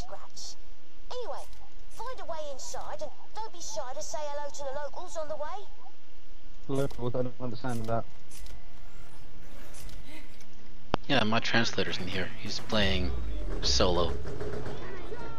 scratch. Anyway, find a way inside and don't be shy to say hello to the locals on the way. Locals, I don't understand that. Yeah, my translator's in here. He's playing solo.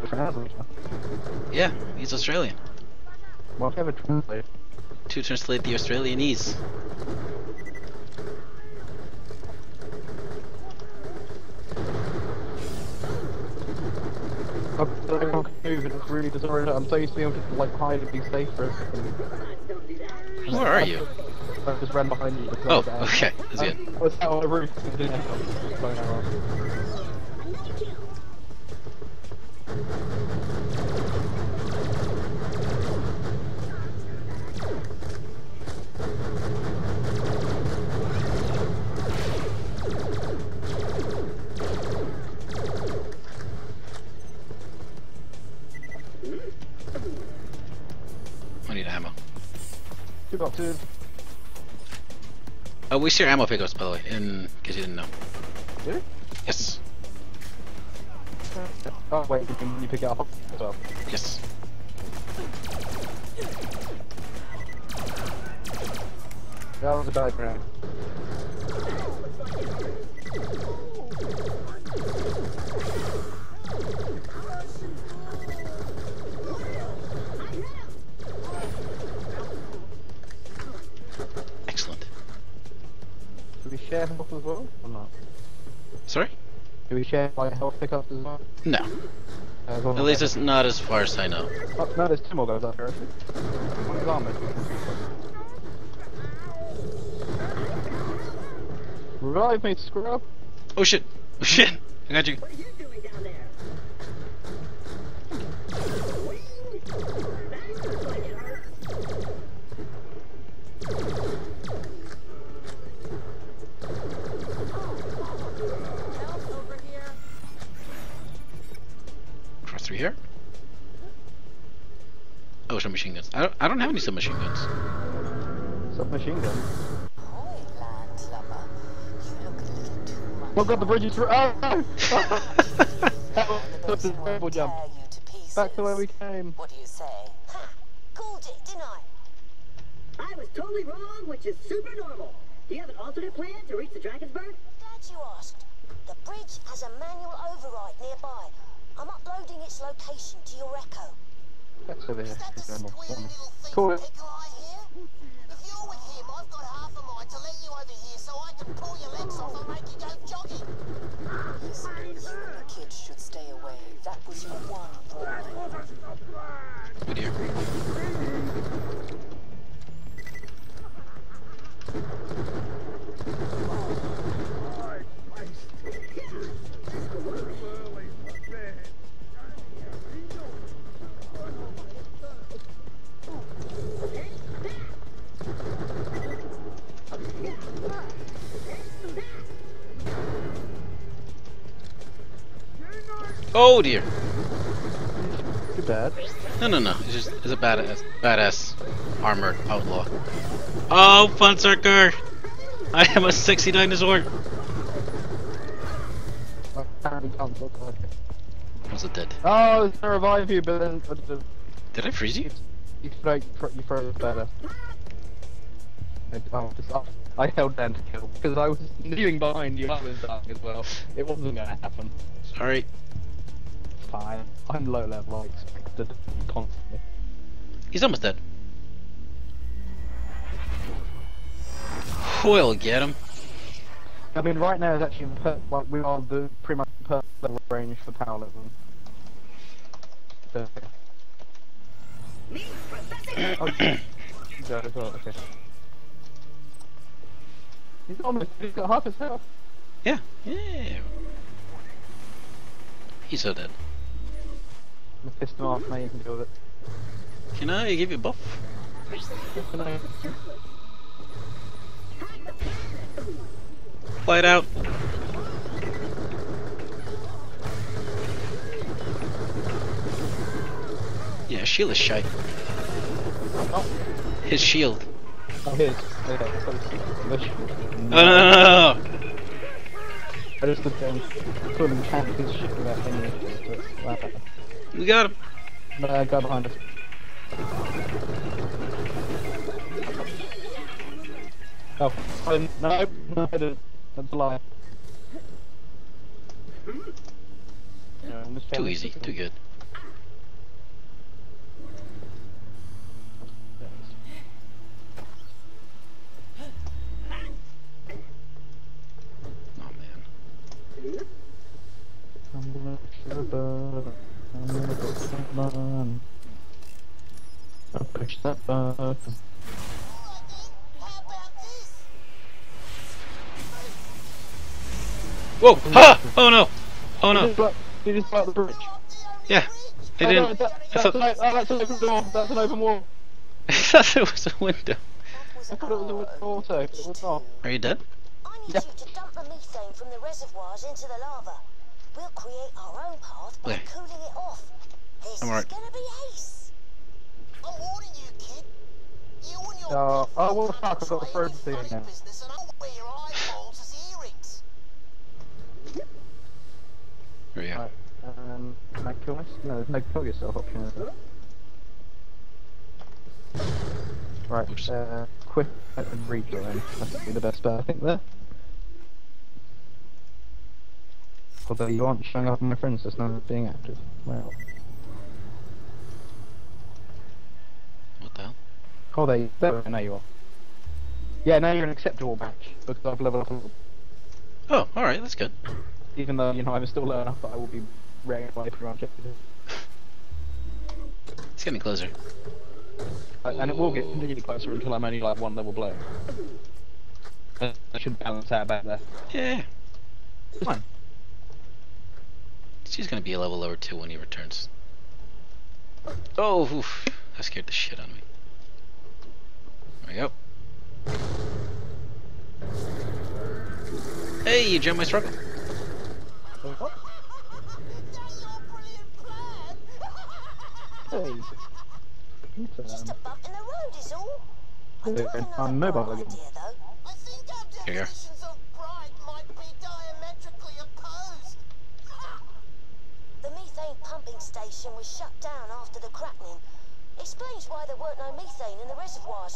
The translator. Yeah, he's Australian. Well, if you have a translator. To translate the Australianese. Move and it's really disoriented. I'm so used to being able to like hide and be safe for a second. Where are you? I just ran behind you. Oh, okay, that's good. Um, I was out on the roof and didn't have going boxes. Oh, we share ammo pickups, by the way, in case you didn't know. Really? Yes. Oh wait, you can you pick it up as well. Yes. That was a bad round. Do we share like health pickups as well? No. Uh, At least it's not as far as I know. Oh, no, there's two more guys up here actually. One is armored. Revive me, scrub! Oh shit! Oh shit! I got you. Oh, submachine guns. I don't, I don't have any submachine guns. Submachine gun. Boy, landlubber, you look a little too much. Oh god, the bridge is through! Oh no! that was a terrible jump. you to pieces. Back to where we came. What do you say? Ha! Called it, didn't I? I was totally wrong, which is super normal. Do you have an alternate plan to reach the Drakensburg? Glad you asked. The bridge has a manual override nearby. I'm uploading its location to your echo. That's over here. Is that the It's normal. square little thing Cool. Oh dear. Too bad. No, no, no. It's just it's a badass, badass armored outlaw. Oh, fun circle! I am a sexy dinosaur. I apparently can't look like it. Was it dead? Oh, I was gonna revive you, but then Did I freeze you? you throw you it better. I, oh, um, just, oh, I held down to kill because I was kneeling behind you. I was dying as well. It wasn't gonna happen. Sorry. It's fine. I'm low level. I expected constantly. He's almost dead. We'll get him. I mean, right now is actually per, like we are the pretty much per level range for power level. Perfect. Me, Professor Oh, yeah, as well, okay. He's almost, he's got half his health. Yeah. Yeah. He's so dead. I'm pissed him off, now you can deal with it. Can I give you a buff? Can I- Fly it out. Yeah, shield is shite. Oh, His shield. oh, his. So No, no, no, no, no. I just looked sort of can't his shit without any but uh, We got him. no, uh, guy behind us. Oh, no, no, I didn't. That's a lie. No, Too easy. Too good. Oh man. I'm gonna push the button. I'm gonna push that button. I push that button. Alright then, how about this? Whoa! Ha! Oh no! Oh no! you just blow- did you just blow the bridge? Yeah. I Oh, didn't. that, that's, thought, an, o- oh, that's an open door. That's an open wall. I thought it was a window. That was I thought it was a window also. It was not. Are you dead? I need Yeah. you to dump the methane from the reservoirs into the lava. We'll create our own path by Okay. cooling it off. This I'm is alright. gonna be ace. I'm warning you, kid. You and your Uh, oh, we'll fuck, I've the first thing funny now. business and I'll wear your eyeballs as earrings. There we go. Right. Um, can I kill myself? No, there's no kill yourself option, is there? Right, Oops. uh, quick and rejoin. That's probably the best bet, I think, there. Although you aren't showing up on my friends list, none being active. Well, What the hell? oh, there you, there, now you are. Yeah, now you're an acceptable match, because I've leveled up a little. Oh, alright, that's good. Even though, you know, I'm still low enough that I will be raring by on. It's getting closer. Uh, and it will get continually closer until I'm only like one level below. I should balance out about there. Yeah. It's fine. She's gonna be a level lower too when he returns. Oh, oof. that scared the shit out of me. There we go. Hey, you jumped my struggle. That's your brilliant plan. Hey. Just a um, bump in the road is all. I Yeah, do have and another I'm mobile idea though. I think our Here you are. Station was shut down after the cracking. Explains why there weren't no methane in the reservoirs.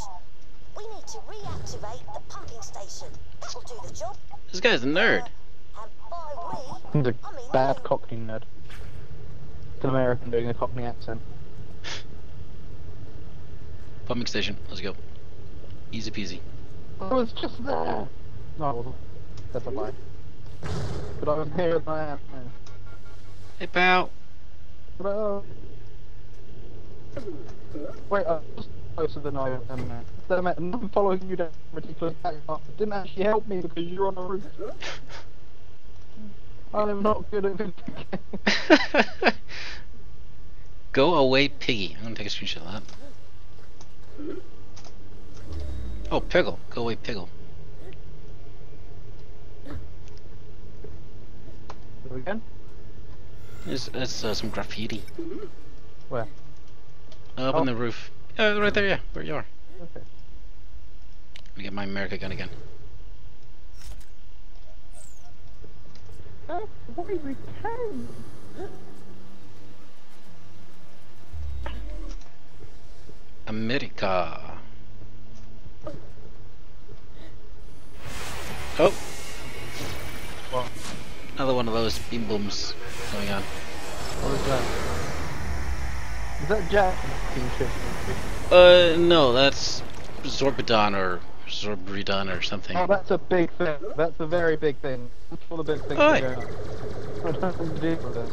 We need to reactivate the pumping station. That'll do the job. This guy's a nerd. Uh, and by we, he's a I mean bad you. Cockney nerd. It's an American doing a Cockney accent. Pumping station. Let's go. Easy peasy. I was just there! No, I wasn't. That's a lie. But I was here and I am now. Hey, pal. But, uh... Wait, I was closer than I am. Damn it, and I'm following you down ridiculous back path. It didn't actually help me because you're on a roof. I am not good at this. Go away, piggy. I'm gonna take a screenshot of that. Oh, Piggle. Go away, Piggle. Again? There's, there's uh, some graffiti. Where? Up Oh. on the roof. Yeah, right there, yeah, where you are. Okay. Let me get my America gun again. Oh, why we can? America. Oh, What? another one of those beam booms going on. What is that? Is that Jack? Uh, no, that's Zorbidon or Zorbridon or something. Oh, that's a big thing. That's a very big thing. That's all the big things are going on. To deal with this.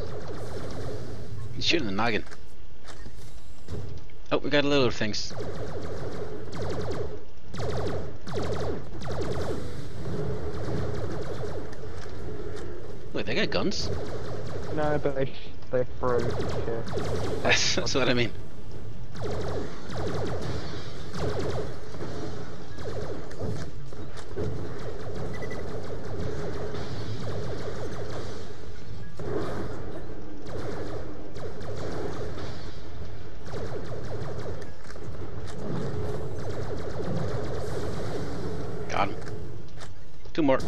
He's shooting the noggin. Oh, we got a little things. Wait, they got guns? No, but they sh- they throw shit. That's, that's what I mean. Got him. Two more.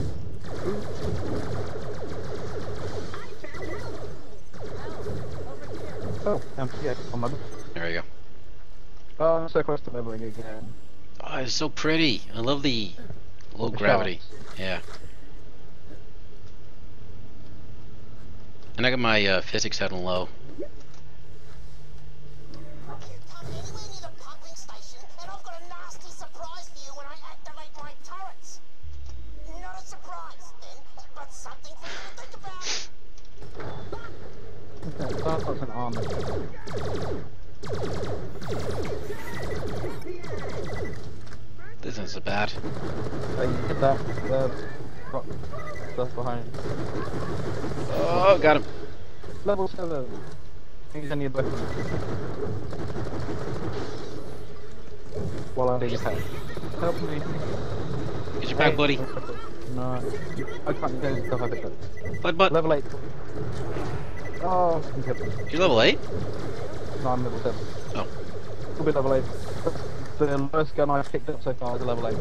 Oh, MPA on my. There we go. Oh, I'm so close to leveling again. Oh, it's so pretty. I love the low The gravity. Yeah. And I got my uh, physics out on low. You come anywhere near the pumping station, and I've got a nasty surprise for you when I activate my turrets. Not a surprise, then, but something for you to think about. Okay, that was an armor. This isn't so bad. Uh, you hit that, the rock stuff behind. Oh, got him. Level 7. Use any weapon. While I'm being attacked. Help me. Get your back, buddy. No. I can't do stuff like that. Bud, bud. Level 8. Oh, I'm. You're level 8? No, I'm level 7. Oh. Could be level 8. The lowest gun I've picked up so far is a level 8.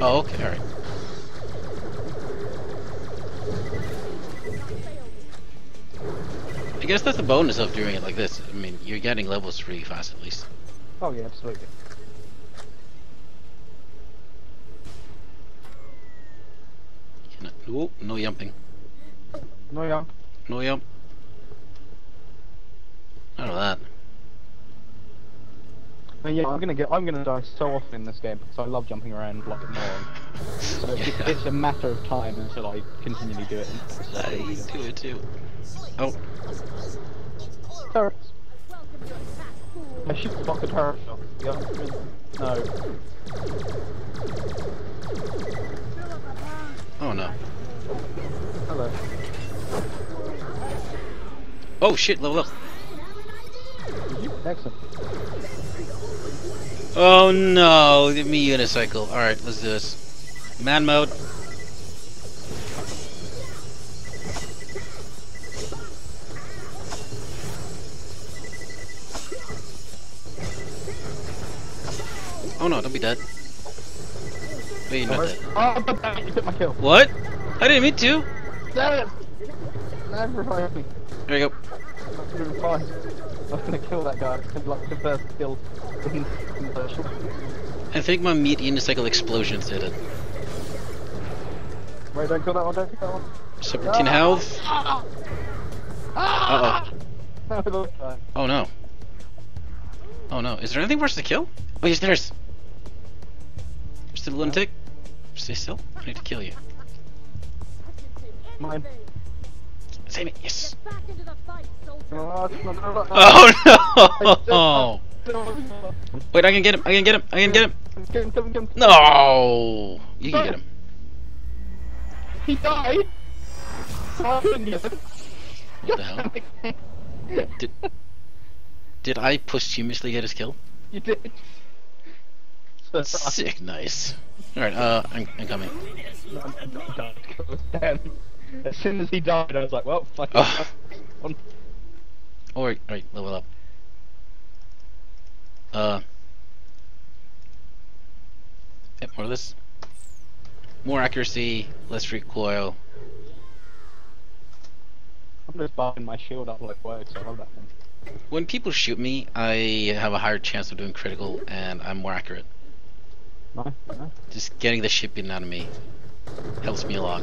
Oh, okay, alright. I guess that's the bonus of doing it like this. I mean, you're getting levels really fast at least. Oh yeah, absolutely. No, no jumping. No, yeah. No jump. None of that. But yeah, I'm gonna get. I'm gonna die so often in this game because I love jumping around like a moron. So it's, Yeah. it's a matter of time until I continually do it. I do it too. Oh, I suppose. It's plural. Turrets. I should block a turret shot. Yeah. No. oh no. Hello. Oh shit, level up. Excellent. Oh no, give me unicycle. Alright, let's do this. Man mode. Oh no, don't be dead. Wait, you're not dead. Oh, but damn it, you took my kill. What? I didn't mean to. Damn it! Never revive me. There you go. I'm gonna revive. I'm gonna kill that guy. It's like the first kill in the I think my meat unicycle explosions did it. Wait, don't kill that one, don't kill that one. Serpentine health. Uh oh. No. Oh no. Oh no. Is there anything worse to kill? Oh yes, there's. Mr. Lunatic. Stay still. I need to kill you. Mine. Save me. Yes. Oh, it's Oh no. Wait, I can get him. I can get him. I can get him. Get him, get him, get him. No. You can get him. He died. I couldn't get him. What the hell? Did, did I posthumously get his kill? You did. Sick. Nice. Alright, uh, I'm, I'm coming. No, I'm- I'm not done. Damn. As soon as he died, I was like, well, fuck it. On- Oh, wait, right, level up. Uh. Yep, more of this. More accuracy, less recoil. I'm just buffing my shield up like words, I love that one. When people shoot me, I have a higher chance of doing critical and I'm more accurate. Nice, nice. Just getting the shit beaten out of me helps me a lot.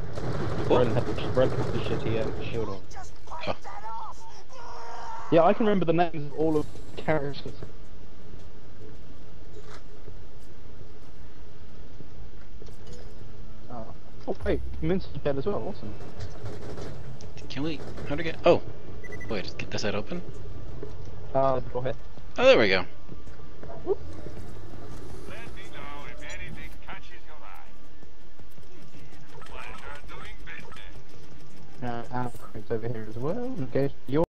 five of those things for What? Ronan had the, Ronan had the shitty uh, shield on. Just Oh. off. Yeah, I can remember the names of all of the characters. Oh, oh wait, Mince is dead as well, awesome. Can we? How to get? Oh, wait. Does that open? Uh, go ahead. Oh, there we go. Let Uh, over here as well. Okay, you're